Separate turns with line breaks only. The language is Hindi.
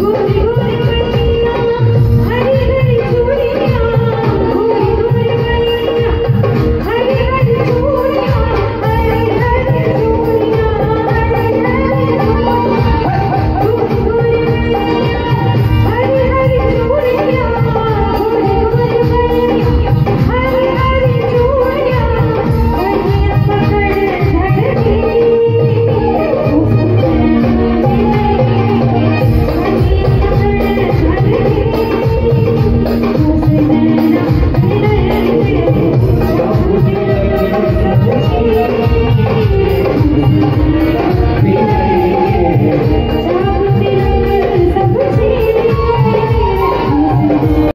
गुंडी